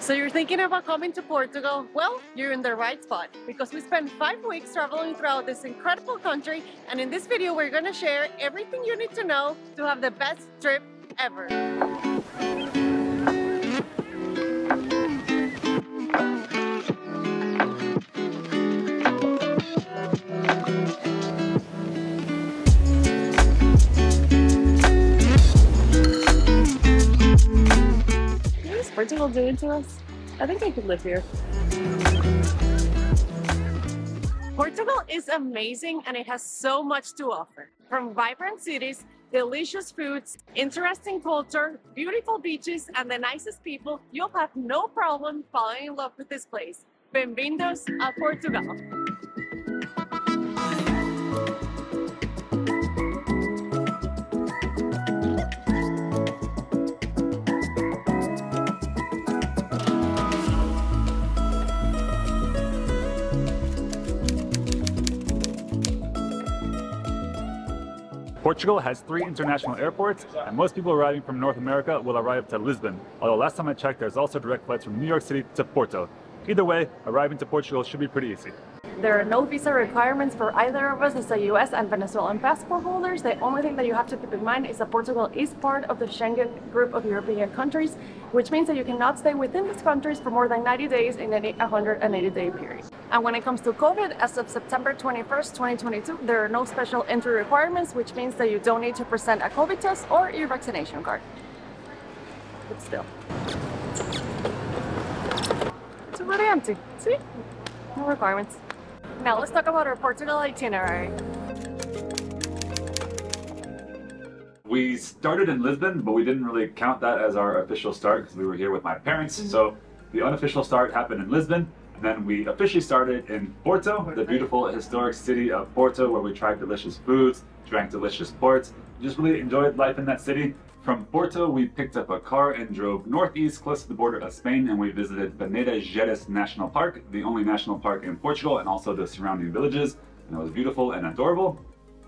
So you're thinking about coming to Portugal? Well, you're in the right spot because we spent five weeks traveling throughout this incredible country and in this video we're to share everything you need to know to have the best trip ever. Portugal doing to us? I think I could live here. Portugal is amazing and it has so much to offer. From vibrant cities, delicious foods, interesting culture, beautiful beaches, and the nicest people, you'll have no problem falling in love with this place. Bem-vindos a Portugal! Portugal has three international airports, and most people arriving from North America will arrive to Lisbon. Although last time I checked, there's also direct flights from New York City to Porto. Either way, arriving to Portugal should be pretty easy. There are no visa requirements for either of us as a US and Venezuelan passport holders. The only thing that you have to keep in mind is that Portugal is part of the Schengen group of European countries, which means that you cannot stay within these countries for more than 90 days in any 180 day period. And when it comes to COVID, as of September 21st, 2022, there are no special entry requirements, which means that you don't need to present a COVID test or your vaccination card. But still. It's already empty. See? No requirements. Now let's talk about our Portugal itinerary. We started in Lisbon, but we didn't really count that as our official start because we were here with my parents. Mm-hmm. So the unofficial start happened in Lisbon, and then we officially started in Porto, the beautiful historic city of Porto, where we tried delicious foods, drank delicious ports, just really enjoyed life in that city. From Porto, we picked up a car and drove northeast close to the border of Spain, and we visited Peneda Gerês National Park, the only national park in Portugal, and also the surrounding villages. And it was beautiful and adorable.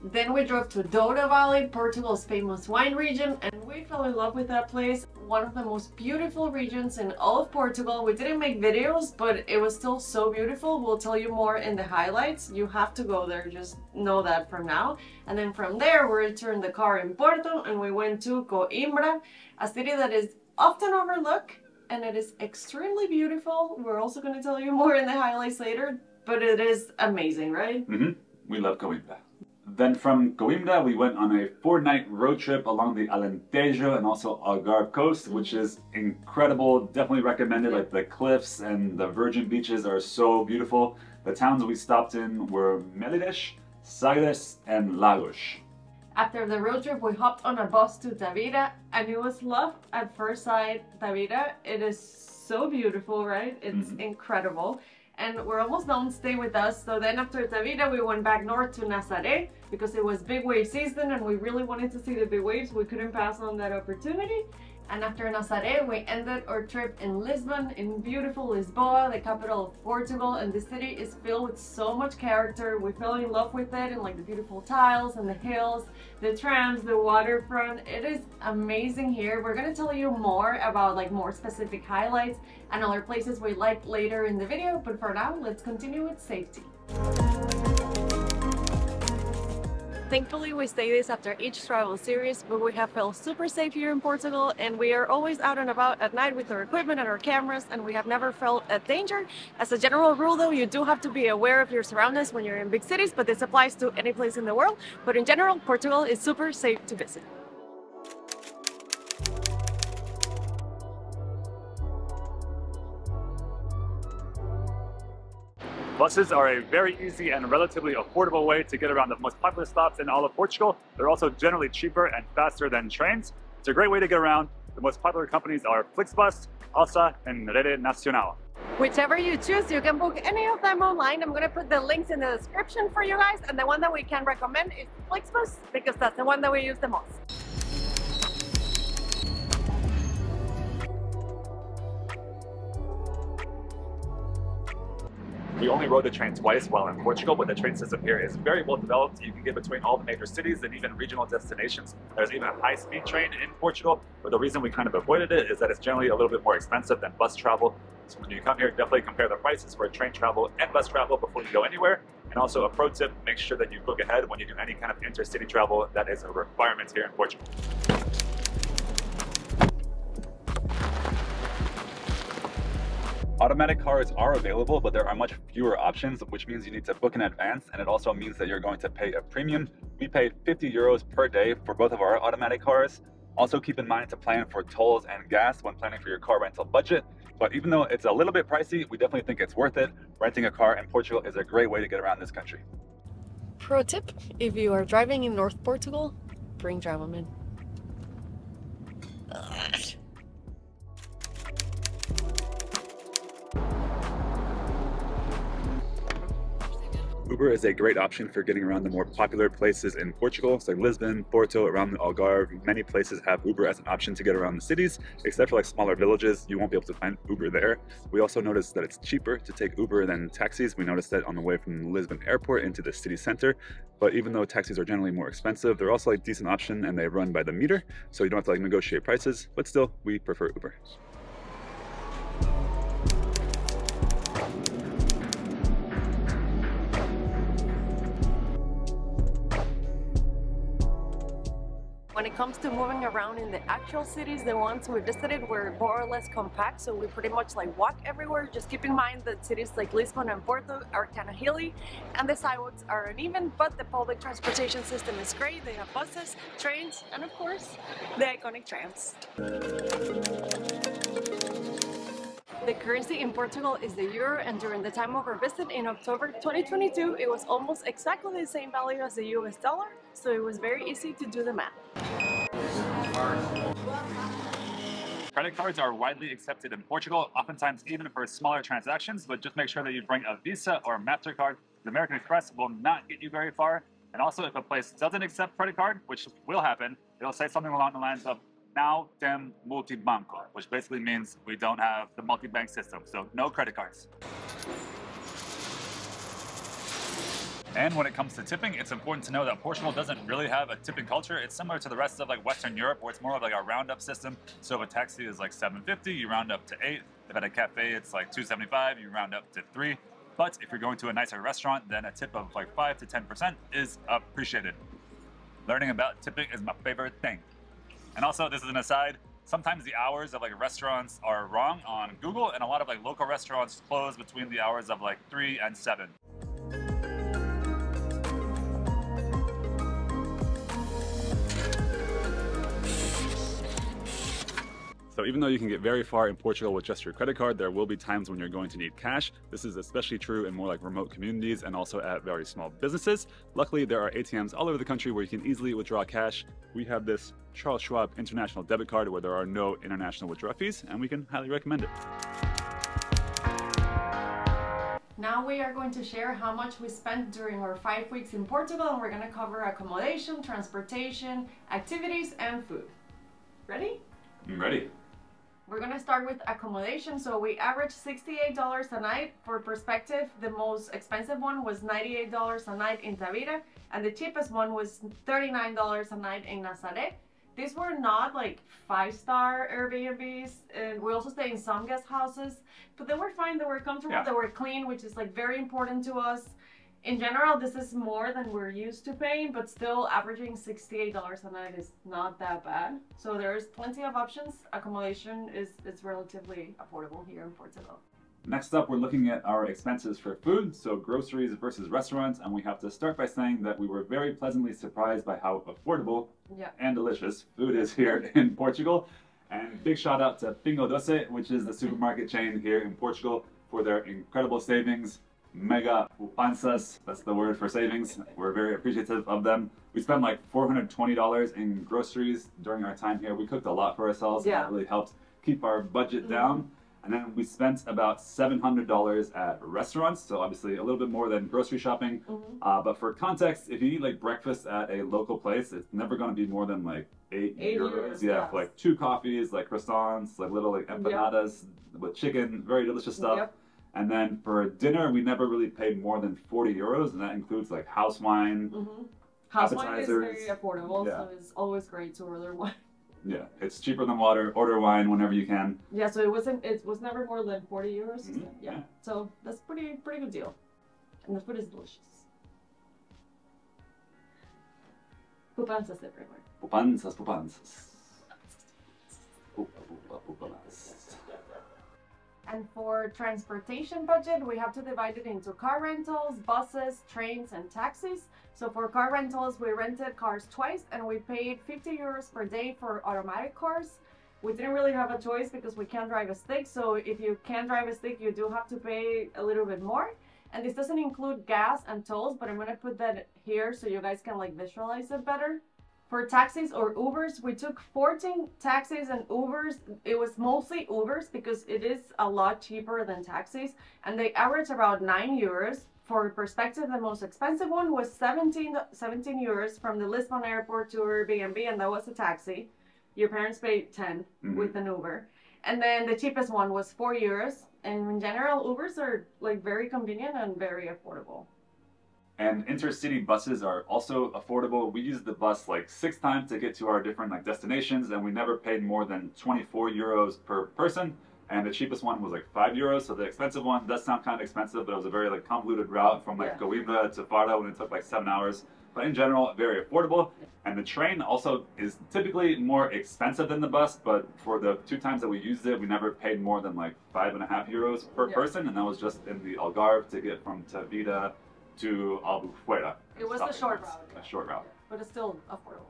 Then we drove to Douro Valley, Portugal's famous wine region, and we fell in love with that place. One of the most beautiful regions in all of Portugal. We didn't make videos, but it was still so beautiful. We'll tell you more in the highlights. You have to go there, just know that from now. And then from there, we returned the car in Porto and we went to Coimbra, a city that is often overlooked and it is extremely beautiful. We're also going to tell you more in the highlights later, but it is amazing, right? Mm-hmm. We love Coimbra. Then from Coimbra, we went on a four-night road trip along the Alentejo and also Algarve coast, which is incredible. Definitely recommended. Like the cliffs and the virgin beaches are so beautiful. The towns we stopped in were Melides, Sagres, and Lagos. After the road trip, we hopped on a bus to Tavira, and it was love at first sight. Tavira, it is so beautiful, right? It's Mhm. incredible. And we're almost done. Stay with us. So then after Tavira, we went back north to Nazaré because it was big wave season and we really wanted to see the big waves. We couldn't pass on that opportunity. And after Nazaré, we ended our trip in Lisbon, in beautiful Lisboa, the capital of Portugal. And the city is filled with so much character. We fell in love with it and like the beautiful tiles and the hills, the trams, the waterfront. It is amazing here. We're gonna tell you more about like more specific highlights and other places we like later in the video. But for now, let's continue with safety. Thankfully, we say this after each travel series, but we have felt super safe here in Portugal and we are always out and about at night with our equipment and our cameras and we have never felt a danger. As a general rule though, you do have to be aware of your surroundings when you're in big cities, but this applies to any place in the world. But in general, Portugal is super safe to visit. Buses are a very easy and relatively affordable way to get around the most popular stops in all of Portugal. They're also generally cheaper and faster than trains. It's a great way to get around. The most popular companies are Flixbus, Alsa, and Rede Nacional. Whichever you choose, you can book any of them online. I'm going to put the links in the description for you guys. And the one that we can recommend is Flixbus because that's the one that we use the most. We only rode the train twice while in Portugal, but the train system here is very well developed. You can get between all the major cities and even regional destinations. There's even a high-speed train in Portugal, but the reason we kind of avoided it is that it's generally a little bit more expensive than bus travel. So when you come here, definitely compare the prices for train travel and bus travel before you go anywhere. And also a pro tip, make sure that you book ahead when you do any kind of intercity travel. That is a requirement here in Portugal. Automatic cards are available, but there are much fewer options, which means you need to book in advance, and it also means that you're going to pay a premium. We pay 50 euros per day for both of our automatic cars. Also keep in mind to plan for tolls and gas when planning for your car rental budget. But even though it's a little bit pricey, we definitely think it's worth it. Renting a car in Portugal is a great way to get around this country. Pro tip, if you are driving in North Portugal, bring Dramamine. Uber is a great option for getting around the more popular places in Portugal, so like Lisbon, Porto, around the Algarve. Many places have Uber as an option to get around the cities, except for like smaller villages, you won't be able to find Uber there. We also noticed that it's cheaper to take Uber than taxis. We noticed that on the way from Lisbon airport into the city center. But even though taxis are generally more expensive, they're also like a decent option and they run by the meter, so you don't have to like negotiate prices. But still, we prefer Uber. When it comes to moving around in the actual cities, the ones we visited were more or less compact, so we pretty much like walk everywhere. Just keep in mind that cities like Lisbon and Porto are kind of hilly and the sidewalks are uneven, but the public transportation system is great. They have buses, trains, and of course, the iconic trams. The currency in Portugal is the euro, and during the time of our visit in October 2022, it was almost exactly the same value as the US dollar, so it was very easy to do the math. Credit cards are widely accepted in Portugal, oftentimes even for smaller transactions, but just make sure that you bring a Visa or MasterCard. The American Express will not get you very far. And also, if a place doesn't accept credit card, which will happen, it'll say something along the lines of now tem multibanco, which basically means we don't have the multi-bank system, so no credit cards. And when it comes to tipping, it's important to know that Portugal doesn't really have a tipping culture. It's similar to the rest of like Western Europe, where it's more of like a roundup system. So if a taxi is like 750, you round up to eight. If at a cafe it's like 275, you round up to three. But if you're going to a nicer restaurant, then a tip of like five to 10% is appreciated. Learning about tipping is my favorite thing. And also, this is an aside, sometimes the hours of like restaurants are wrong on Google, and a lot of like local restaurants close between the hours of like three and seven. So even though you can get very far in Portugal with just your credit card, there will be times when you're going to need cash. This is especially true in more like remote communities and also at very small businesses. Luckily, there are ATMs all over the country where you can easily withdraw cash. We have this Charles Schwab International Debit Card where there are no international withdrawal fees, and we can highly recommend it. Now we are going to share how much we spent during our five weeks in Portugal and we're going to cover accommodation, transportation, activities and food. Ready? I'm ready. We're gonna start with accommodation. So we averaged $68 a night. For perspective, the most expensive one was $98 a night in Tavira, and the cheapest one was $39 a night in Nazaré. These were not like five-star Airbnbs, and we also stayed in some guest houses, but they were fine. They were comfortable. Yeah. They were clean, which is like very important to us. In general, this is more than we're used to paying, but still averaging $68 a night is not that bad. So there's plenty of options. Accommodation is, is relatively affordable here in Portugal. Next up, we're looking at our expenses for food, so groceries versus restaurants, and we have to start by saying that we were very pleasantly surprised by how affordable Yeah. and delicious food is here in Portugal. And big shout out to Pingo Doce, which is the supermarket chain here in Portugal, for their incredible savings. Mega poupanças, that's the word for savings. We're very appreciative of them. We spent like $420 in groceries during our time here. We cooked a lot for ourselves, and that really helped keep our budget down. And then we spent about $700 at restaurants, so obviously a little bit more than grocery shopping. Mhm. Uh, but for context, if you eat like breakfast at a local place, it's never going to be more than like eight, Eight euros. euros, yeah, yeah. for like two coffees, like croissants, like little like empanadas with chicken, very delicious stuff. Yep. And then for dinner, we never really paid more than 40 euros, and that includes like house wine. Mm-hmm. House wine is very affordable, Yeah. so it's always great to order wine. Yeah, it's cheaper than water. Order wine whenever you can. Yeah, so it wasn't. It was never more than forty euros. Mhm, Yeah. yeah. So that's pretty pretty good deal, and the food is delicious. Pupanzas everywhere. Pupanzas, pupanzas. Pupa, pupa, pupalas. And for transportation budget, we have to divide it into car rentals, buses, trains, and taxis. So for car rentals, we rented cars twice and we paid 50 euros per day for automatic cars. We didn't really have a choice because we can't drive a stick. So if you can drive a stick, you do have to pay a little bit more. And this doesn't include gas and tolls, but I'm gonna put that here so you guys can like visualize it better. For taxis or Ubers, we took 14 taxis and Ubers. It was mostly Ubers because it is a lot cheaper than taxis, and they average about 9 euros. For perspective, the most expensive one was 17, 17 euros from the Lisbon airport to Airbnb, and that was a taxi. Your parents paid 10 Mhm. with an Uber. And then the cheapest one was 4 euros. And in general, Ubers are like very convenient and very affordable. And intercity buses are also affordable. We used the bus like six times to get to our different like destinations, and we never paid more than 24 euros per person. And the cheapest one was like five euros. So the expensive one does sound kind of expensive, but it was a very like convoluted route from like Yeah. Coimbra to Faro, and it took like seven hours. But in general, very affordable. And the train also is typically more expensive than the bus, but for the two times that we used it, we never paid more than like five and a half euros per Yeah. person, and that was just in the Algarve to get from Tavira to Albufeira. It was the short route. A short route. But it's still affordable.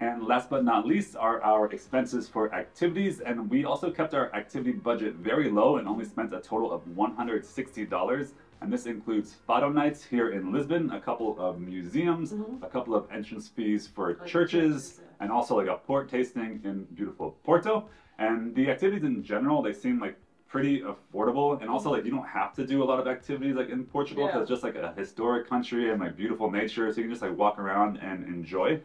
And last but not least are our expenses for activities. And we also kept our activity budget very low and only spent a total of $160. And this includes Fado nights here in Lisbon, a couple of museums, Mhm. a couple of entrance fees for Like churches, churches, yeah. and also like a port tasting in beautiful Porto. And the activities in general, they seem like pretty affordable. And also like you don't have to do a lot of activities like in Portugal Yeah. because it's just like a historic country and like beautiful nature. So you can just like walk around and enjoy.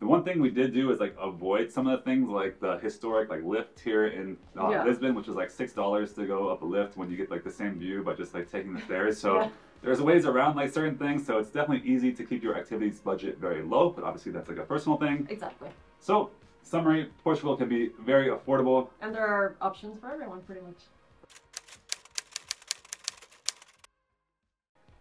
The one thing we did do is like avoid some of the things like the historic like lift here in uh, Yeah. Lisbon, which is like six dollars to go up a lift when you get like the same view by just like taking the stairs. So Yeah. there's ways around like certain things. So it's definitely easy to keep your activities budget very low, but obviously that's like a personal thing. Exactly. So summary: Portugal can be very affordable. And there are options for everyone, pretty much.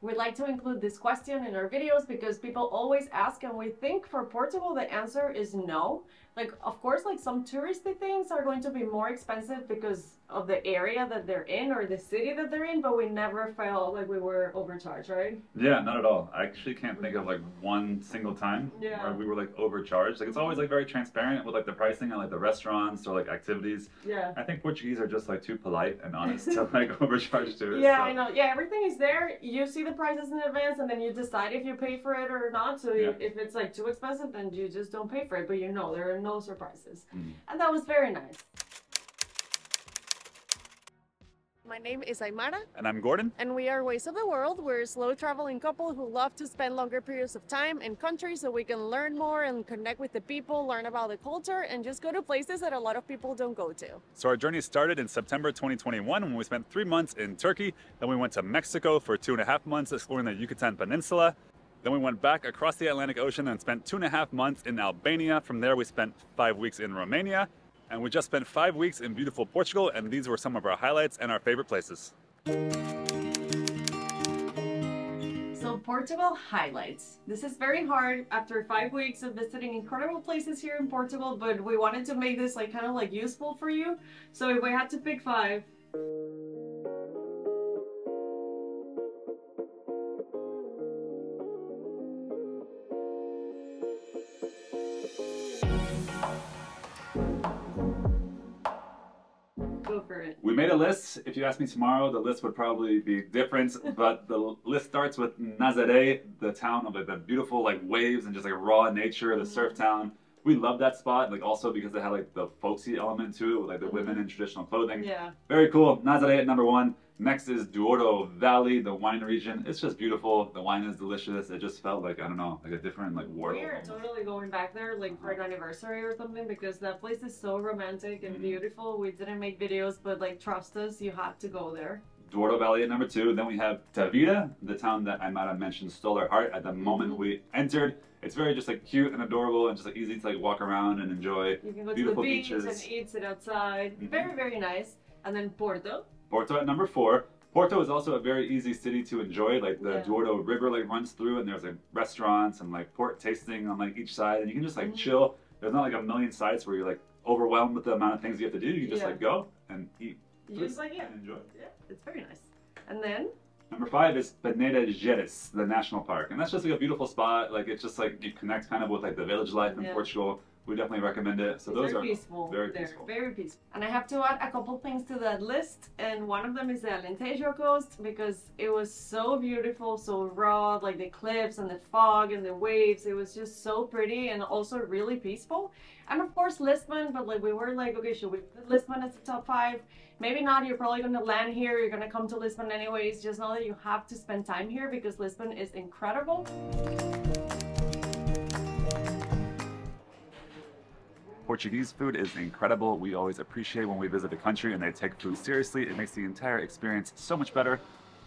We like to include this question in our videos because people always ask, and we think for Portugal the answer is no. Like, of course, like some touristy things are going to be more expensive because of the area that they're in or the city that they're in, but we never felt like we were overcharged, right? Yeah, not at all. I actually can't think of like one single time Yeah. where we were like overcharged. Like it's always like very transparent with like the pricing and like the restaurants or like activities. Yeah. I think Portuguese are just like too polite and honest to like overcharge tourists. Yeah, so- I know. Yeah, everything is there. You see the prices in advance, and then you decide if you pay for it or not. So Yeah. if it's like too expensive, then you just don't pay for it. But you know there are no surprises, Mhm. and that was very nice. My name is Aymara, And I'm Gordon. and we are Ways of the World. We're a slow traveling couple who love to spend longer periods of time in countries so we can learn more and connect with the people, learn about the culture, and just go to places that a lot of people don't go to. So our journey started in September 2021 when we spent three months in Turkey. Then we went to Mexico for two and a half months exploring the Yucatan Peninsula. Then we went back across the Atlantic Ocean and spent two and a half months in Albania. From there, we spent five weeks in Romania. And we just spent five weeks in beautiful Portugal. And these were some of our highlights and our favorite places. So Portugal highlights. This is very hard after five weeks of visiting incredible places here in Portugal, but we wanted to make this like kind of like useful for you. So if we had to pick five, go for it. We made a list. If you ask me tomorrow, the list would probably be different. but the list starts with Nazaré, the town of like, the beautiful like waves and just like raw nature, the surf mm-hmm. town. We love that spot, like also because it had like the folksy element to it, with like the mm-hmm. women in traditional clothing. Yeah. Very cool. Nazaré at number one. Next is Douro Valley, the wine region. It's just beautiful. The wine is delicious. It just felt like I don't know, like a different like world. We are almost. totally going back there, like for an anniversary or something, because that place is so romantic and Mhm. beautiful. We didn't make videos, but like trust us, you have to go there. Douro Valley at number two. Then we have Tavira, the town that I might have mentioned stole our heart at the moment we entered. It's very just like cute and adorable and just like easy to like walk around and enjoy. You can go Beautiful to the beach beaches. and eat, sit outside. Mhm. Very, very nice. And then Porto. Porto at number four. Porto is also a very easy city to enjoy. Like the Yeah. Douro River like runs through, and there's like restaurants and like port tasting on like each side, and you can just like Mhm. chill. There's not like a million sites where you're like overwhelmed with the amount of things you have to do. You can just Yeah. like go and eat You just like, yeah. and enjoy. Yeah, it's very nice. And then Number five is Peneda Geres, the national park, and that's just like a beautiful spot. Like it's just like you connect kind of with like the village life in Yeah. Portugal. We definitely recommend it. So those very are peaceful. very there, peaceful. Very peaceful. And I have to add a couple things to that list, and one of them is the Alentejo coast because it was so beautiful, so raw, like the cliffs and the fog and the waves. It was just so pretty and also really peaceful. And of course Lisbon, but like we were like, okay, should we put Lisbon as the top five? Maybe not. You're probably gonna land here. You're gonna come to Lisbon anyways. Just know that you have to spend time here because Lisbon is incredible. Portuguese food is incredible. We always appreciate when we visit a country and they take food seriously. It makes the entire experience so much better.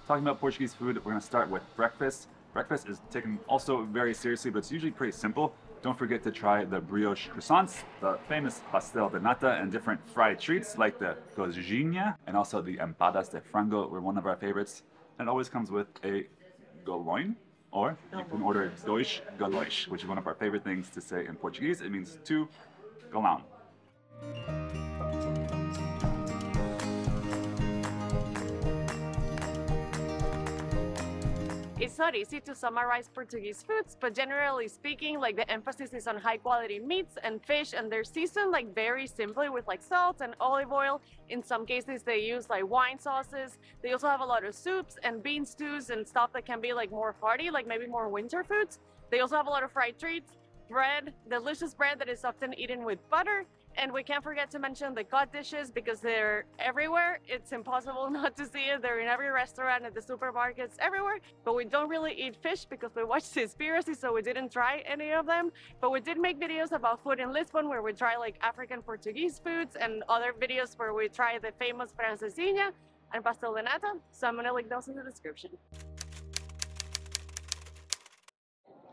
Talking about Portuguese food, we're to start with breakfast. Breakfast is taken also very seriously, but it's usually pretty simple. Don't forget to try the brioche croissants, the famous pastel de nata, and different fried treats like the coxinha and also the empadas de frango were one of our favorites. And it always comes with a galão, or you can order dois galões, which is one of our favorite things to say in Portuguese. It means two galão. It's not easy to summarize Portuguese foods, but generally speaking, like the emphasis is on high quality meats and fish, and they're seasoned like very simply with like salt and olive oil. In some cases, they use like wine sauces. They also have a lot of soups and bean stews and stuff that can be like more hearty, like maybe more winter foods. They also have a lot of fried treats, bread, delicious bread that is often eaten with butter. And we can't forget to mention the cod dishes because they're everywhere. It's impossible not to see it. They're in every restaurant, at the supermarkets, everywhere. But we don't really eat fish because we watched the Seaspiracy, so we didn't try any of them. But we did make videos about food in Lisbon where we try like African Portuguese foods and other videos where we try the famous francesinha and pastel de nata. So I'm gonna link those in the description.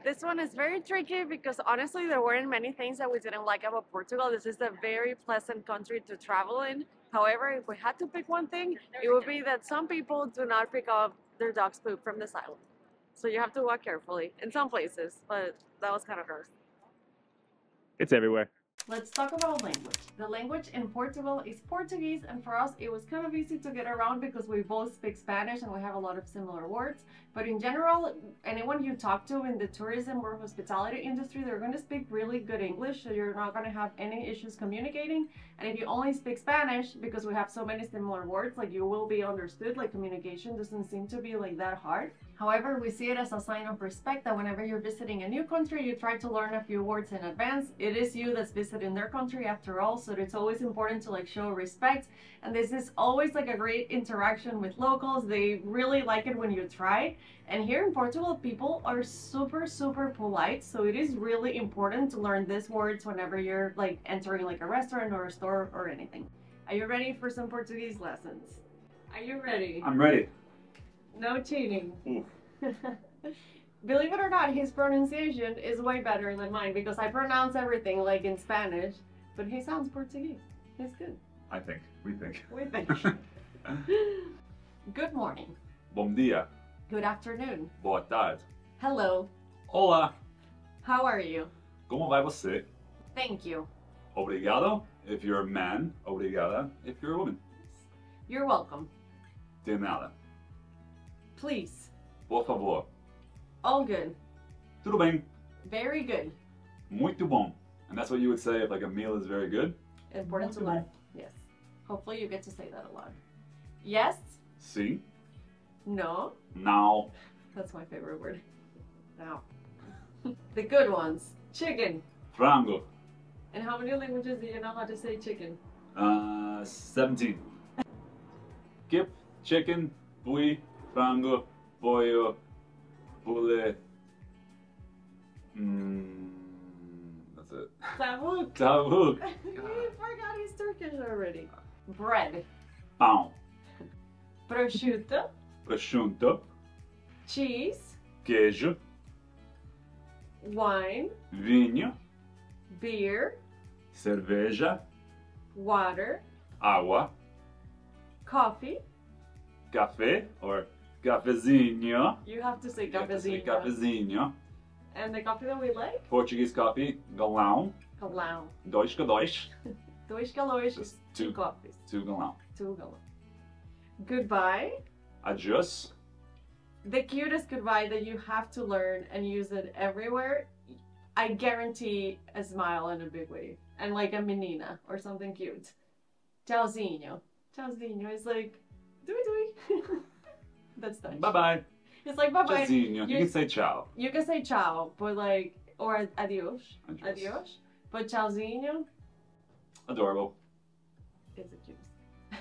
This one is very tricky because honestly, there weren't many things that we didn't like about Portugal. This is a very pleasant country to travel in. However, if we had to pick one thing, it would be that some people do not pick up their dog's poop from the island. So you have to walk carefully in some places, but that was kind of gross. It's everywhere. Let's talk about language. The language in Portugal is Portuguese, and for us, it was kind of easy to get around because we both speak Spanish and we have a lot of similar words. But in general, anyone you talk to in the tourism or hospitality industry, they're going to speak really good English, so you're not going to have any issues communicating. And if you only speak Spanish, because we have so many similar words, like you will be understood, like communication doesn't seem to be like that hard. However, we see it as a sign of respect that whenever you're visiting a new country, you try to learn a few words in advance. It is you that's visiting their country after all, so it's always important to like show respect. And this is always like a great interaction with locals. They really like it when you try. And here in Portugal, people are super, super polite. So it is really important to learn these words whenever you're like entering like a restaurant or a store or anything. Are you ready for some Portuguese lessons? Are you ready? I'm ready. No cheating. Believe it or not, his pronunciation is way better than mine because I pronounce everything like in Spanish, but he sounds Portuguese. He's good. I think. We think. We think. good morning. Bom dia. Good afternoon. Boa tarde. Hello. Olá. How are you? Como vai você? Thank you. Obrigado if you're a man. Obrigada if you're a woman. You're welcome. De nada. Please. Por favor. All good. Tudo bem. Very good. Muito bom. And that's what you would say if like a meal is very good. Important to Muito learn. Yes. Hopefully you get to say that a lot. Yes. Sim. No. Now. That's my favorite word. Now. the good ones. Chicken. Frango. And how many languages do you know how to say chicken? Uh, 17. Kip, chicken, bui, frango, pollo, pule. Mm, that's it. Tavuk. Tavuk. he forgot he's Turkish already. Bread. Pão. prosciutto, prosciutto, cheese, queijo, wine, vinho, beer, cerveja, water, água, coffee. café or cafezinho. You have to say You have to say cafezinho. cafezinho. And the coffee that we like? Portuguese coffee, galão, Galão. dois galões, Dois galões, Just two two. coffees. two galão. Two galões. Goodbye. Adios, The cutest goodbye that you have to learn and use it everywhere. I guarantee a smile and a big wave. And like a menina or something cute. Tchauzinho. Tchauzinho is like, dui dui. That's Dutch. bye bye. It's like bye bye. You can say ciao. You can say ciao, but like, or adios. Adios. Adios. But tchauzinho Adorable. is the cutest.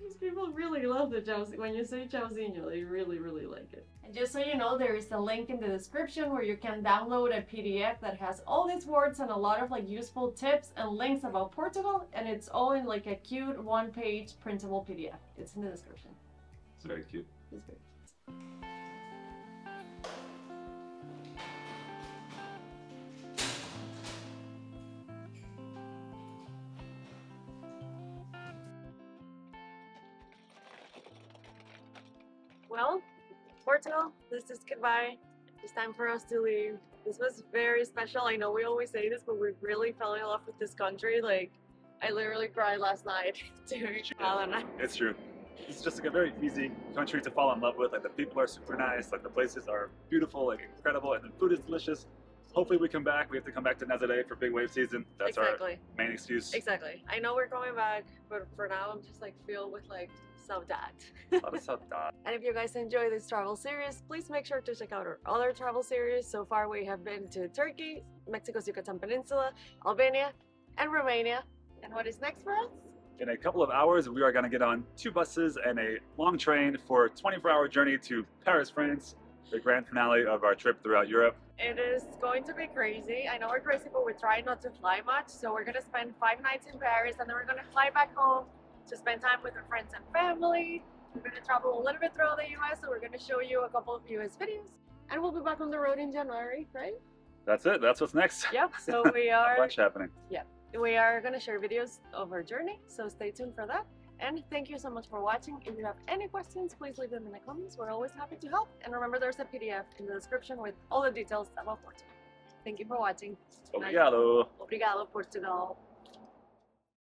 These people really love the Chelsea. When you say Chelsea,ino they really, really like it. And just so you know, there is a link in the description where you can download a PDF that has all these words and a lot of like useful tips and links about Portugal, and it's all in like a cute one-page printable PDF. It's in the description. It's very cute. It's very cute. Well, Portugal, this is goodbye. It's time for us to leave. This was very special. I know we always say this, but we really fell in love with this country. Like, I literally cried last night during Valentine's. It's true. It's just like a very easy country to fall in love with. Like the people are super nice. Like the places are beautiful, like incredible, and the food is delicious. Hopefully we come back. We have to come back to Nazaré for big wave season. That's exactly. our main excuse. Exactly. I know we're coming back, but for now I'm just like filled with like saudade. A lot of saudade. And if you guys enjoy this travel series, please make sure to check out our other travel series. So far we have been to Turkey, Mexico's Yucatan Peninsula, Albania, and Romania. And what is next for us? In a couple of hours, we are going to get on two buses and a long train for a 24-hour journey to Paris, France, the grand finale of our trip throughout Europe. It is going to be crazy. I know we're crazy, but we're trying not to fly much. So we're gonna spend five nights in Paris and then we're gonna fly back home to spend time with our friends and family. We're gonna travel a little bit throughout the US, so we're gonna show you a couple of US videos. And we'll be back on the road in January, right? That's it. That's what's next. Yep. So we are much happening. we are gonna share videos of our journey. So stay tuned for that. And thank you so much for watching. If you have any questions, please leave them in the comments. We're always happy to help. And remember, there's a PDF in the description with all the details about Portugal. Thank you for watching. Obrigado. Obrigado, Portugal.